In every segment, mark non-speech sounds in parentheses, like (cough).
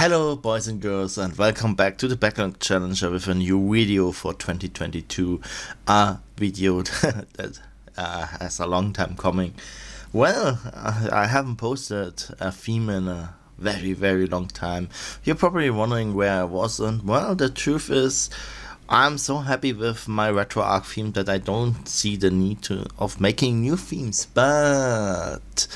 Hello boys and girls and welcome back to the Backlog Challenger with a new video for 2022. A video (laughs) that uh, has a long time coming. Well, I haven't posted a theme in a very very long time. You're probably wondering where I was and well the truth is I'm so happy with my retro RetroArch theme that I don't see the need to of making new themes but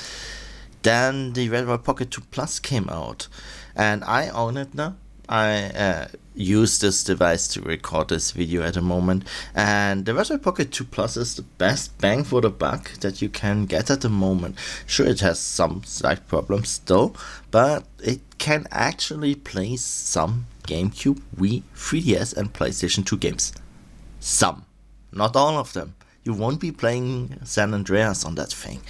then the Retroid Pocket 2 Plus came out and I own it now. I uh, use this device to record this video at the moment and the Retroid Pocket 2 Plus is the best bang for the buck that you can get at the moment. Sure it has some slight problems still, but it can actually play some GameCube, Wii, 3DS and PlayStation 2 games. Some, not all of them. You won't be playing San Andreas on that thing.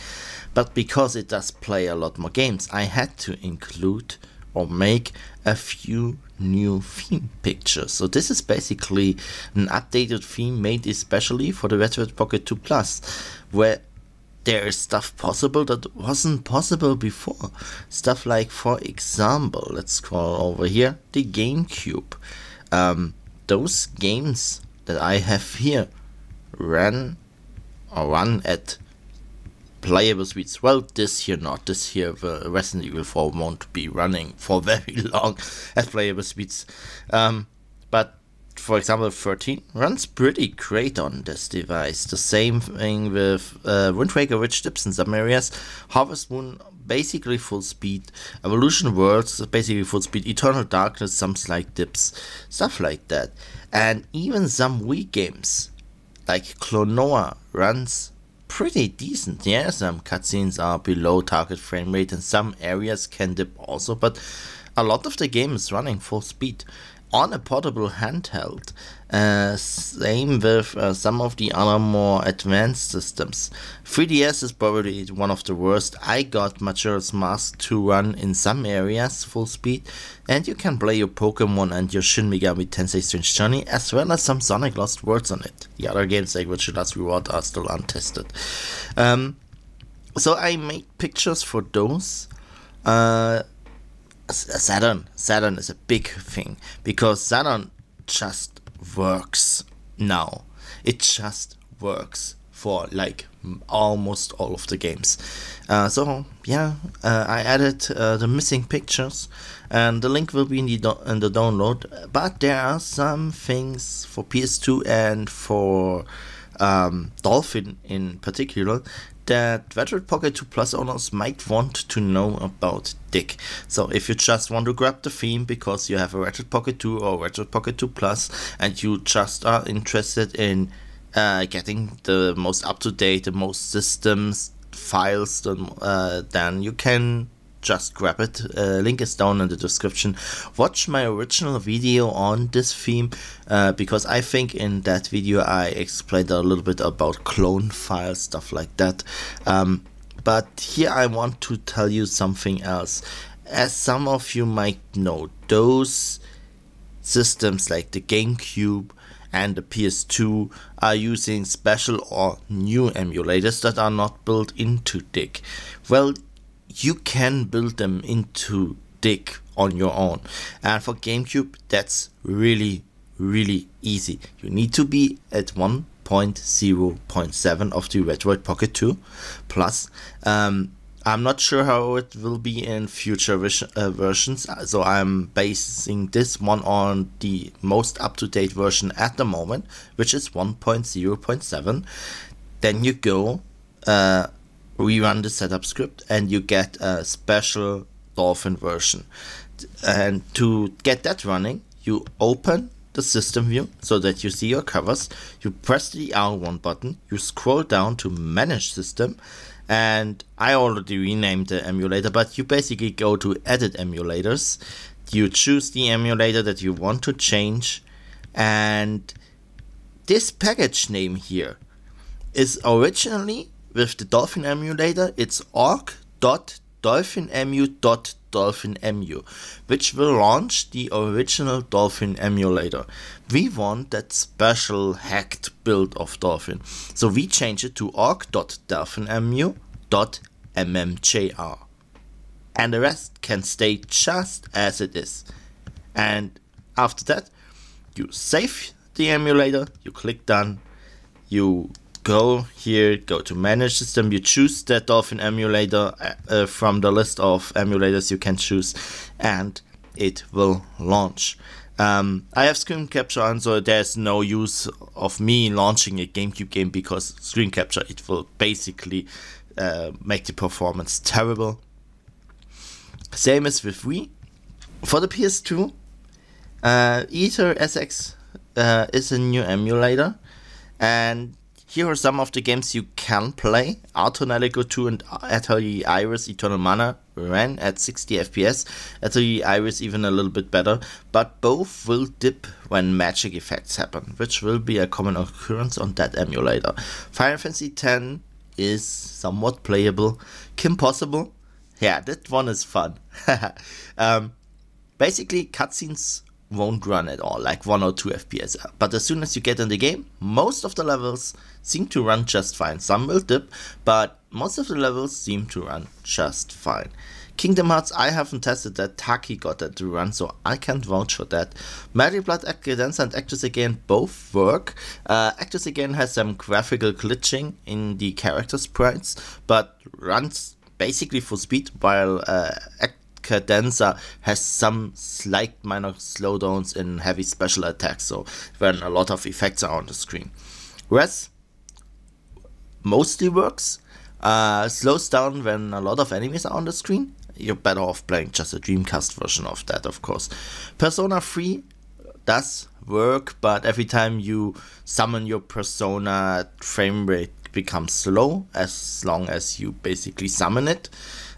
But because it does play a lot more games, I had to include or make a few new theme pictures. So this is basically an updated theme made especially for the Retroid Pocket 2 Plus, where there is stuff possible that wasn't possible before. Stuff like, for example, let's scroll over here, the GameCube. Um, those games that I have here ran run at playable speeds. Well, this year not. This year the Resident Evil 4 won't be running for (laughs) very long at playable speeds. Um, but for example, 13 runs pretty great on this device. The same thing with uh, Wind Waker Witch Dips in some areas. Harvest Moon basically full speed. Evolution Worlds basically full speed. Eternal Darkness some slight dips. Stuff like that. And even some Wii games like Klonoa runs pretty decent. Yeah, some cutscenes are below target frame rate and some areas can dip also, but a lot of the game is running full speed on a portable handheld. Uh, same with uh, some of the other more advanced systems. 3DS is probably one of the worst. I got Majora's Mask to run in some areas full speed, and you can play your Pokemon and your Shin Megami Tensei Strange Journey, as well as some Sonic Lost Worlds on it. The other games like Virtue's Last Reward are still untested. Um, so I made pictures for those. Uh, Saturn, Saturn is a big thing because Saturn just works now. It just works for like almost all of the games. Uh, so yeah, uh, I added uh, the missing pictures, and the link will be in the in the download. But there are some things for PS2 and for um, Dolphin in particular that Retroid Pocket 2 Plus owners might want to know about DIG. So if you just want to grab the theme because you have a Retroid Pocket 2 or Retroid Pocket 2 Plus and you just are interested in uh, getting the most up-to-date, the most systems files, uh, then you can just grab it. Uh, link is down in the description. Watch my original video on this theme uh, because I think in that video I explained a little bit about clone files, stuff like that. Um, but here I want to tell you something else. As some of you might know, those systems like the GameCube and the PS2 are using special or new emulators that are not built into DIG. Well, you can build them into DIG on your own. And for GameCube, that's really, really easy. You need to be at 1.0.7 of the Retroid Pocket 2 Plus. Um, I'm not sure how it will be in future uh, versions, so I'm basing this one on the most up-to-date version at the moment, which is 1.0.7. Then you go uh, rerun the setup script and you get a special Dolphin version. And to get that running, you open the system view so that you see your covers. You press the R1 button, you scroll down to manage system, and I already renamed the emulator, but you basically go to edit emulators. You choose the emulator that you want to change, and this package name here is originally with the Dolphin emulator, it's org.dolphinemu.dolphinemu, which will launch the original Dolphin emulator. We want that special hacked build of Dolphin, so we change it to org.dolphinemu.mmjr. and the rest can stay just as it is. And after that, you save the emulator, you click done, you go here, go to manage system, you choose that Dolphin emulator uh, uh, from the list of emulators you can choose, and it will launch. Um, I have screen capture on, so there's no use of me launching a GameCube game because screen capture it will basically uh, make the performance terrible. Same as with Wii. For the PS2, uh, AetherSX uh, is a new emulator, and here are some of the games you can play. Ar tonelico 2 and Atelier Iris Eternal Mana ran at 60 FPS. Atelier Iris even a little bit better, but both will dip when magic effects happen, which will be a common occurrence on that emulator. Final Fantasy X is somewhat playable. Kim Possible, yeah, that one is fun. (laughs) um, basically, cutscenes won't run at all, like 1 or 2 FPS. But as soon as you get in the game, most of the levels seem to run just fine. Some will dip, but most of the levels seem to run just fine. Kingdom Hearts, I haven't tested that. Taki got that to run, so I can't vouch for that. Magic Blood Cadenza and Actress Again both work. Uh, Actress Again has some graphical glitching in the character sprites, but runs basically full speed, while uh, cadenza has some slight minor slowdowns in heavy special attacks, so when a lot of effects are on the screen. Rez mostly works, uh, slows down when a lot of enemies are on the screen. You're better off playing just a Dreamcast version of that, of course. Persona 3 does work, but every time you summon your persona, frame rate becomes slow as long as you basically summon it.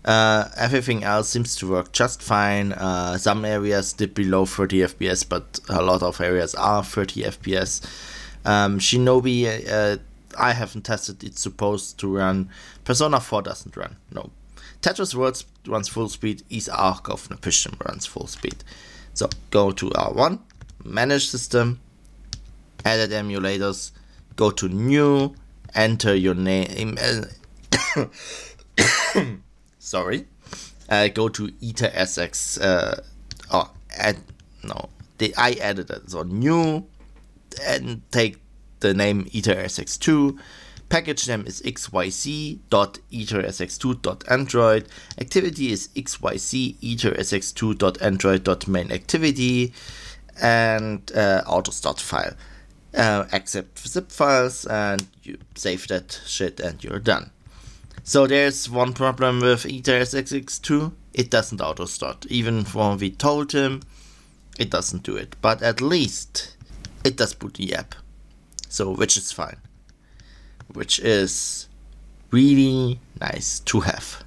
Uh, everything else seems to work just fine. Uh, some areas dip below 30 FPS, but a lot of areas are 30 FPS. Um, Shinobi, uh, I haven't tested. It's supposed to run. Persona 4 doesn't run. No. Tetris Worlds runs full speed. Ys Ark of Napishtim runs full speed. So go to R1, manage system, edit emulators, go to new, enter your name. Sorry, uh, go to AetherSX, uh, or add, no, the, I added it, so new, and take the name AetherSX2, package name is xyz.aethersx2.android, activity is xyz aethersx2.android.main activity, and uh, auto start file. Uh, accept zip files and you save that shit and you're done. So there's one problem with AetherSX2, it doesn't auto start. Even when we told him, it doesn't do it. But at least it does boot the app. So which is fine. Which is really nice to have.